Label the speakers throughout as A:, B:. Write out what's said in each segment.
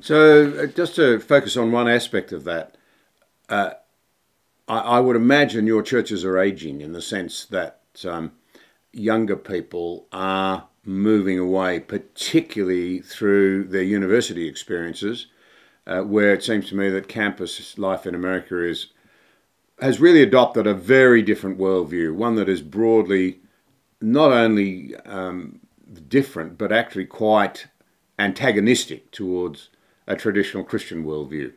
A: So, uh, just to focus on one aspect of that, uh, I, I, would imagine your churches are aging in the sense that um, younger people are moving away, particularly through their university experiences, uh, where it seems to me that campus life in America is has really adopted a very different worldview, one that is broadly not only um, different, but actually quite antagonistic towards a traditional Christian worldview.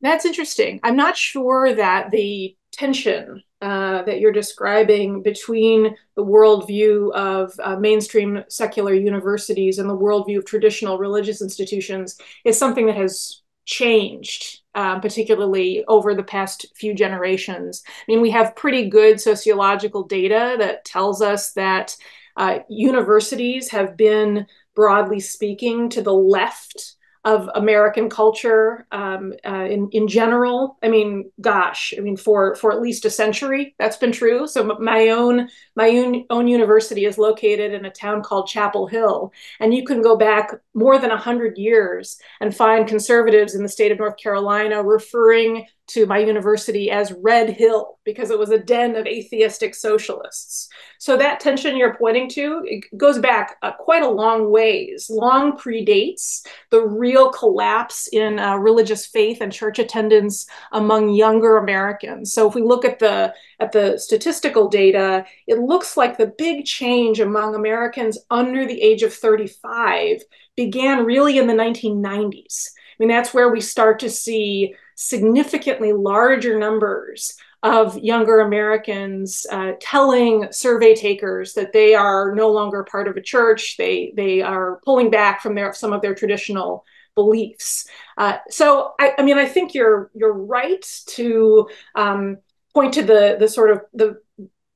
B: That's interesting. I'm not sure that the tension uh, that you're describing between the worldview of uh, mainstream secular universities and the worldview of traditional religious institutions is something that has changed, uh, particularly over the past few generations. I mean, we have pretty good sociological data that tells us that uh, universities have been broadly speaking, to the left of American culture um, uh, in in general. I mean, gosh, I mean for for at least a century that's been true. So my own my own, own university is located in a town called Chapel Hill, and you can go back more than hundred years and find conservatives in the state of North Carolina referring to my university as Red Hill because it was a den of atheistic socialists. So that tension you're pointing to goes back uh, quite a long ways, long predates the real collapse in uh, religious faith and church attendance among younger Americans. So if we look at the at the statistical data, it looks like the big change among Americans under the age of 35 began really in the 1990s. I mean, that's where we start to see significantly larger numbers of younger Americans uh, telling survey takers that they are no longer part of a church. They they are pulling back from their some of their traditional beliefs. Uh, so I, I, mean, I think you're you're right to um, point to the the sort of the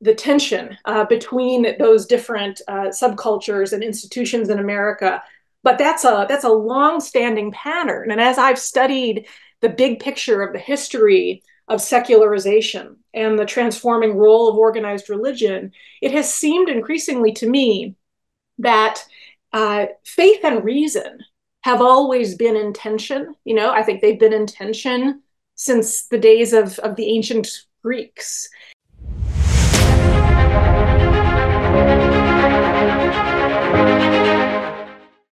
B: the tension uh, between those different uh, subcultures and institutions in America. But that's a that's a long-standing pattern, and as I've studied the big picture of the history of secularization and the transforming role of organized religion, it has seemed increasingly to me that uh, faith and reason have always been in tension. You know, I think they've been in tension since the days of, of the ancient Greeks.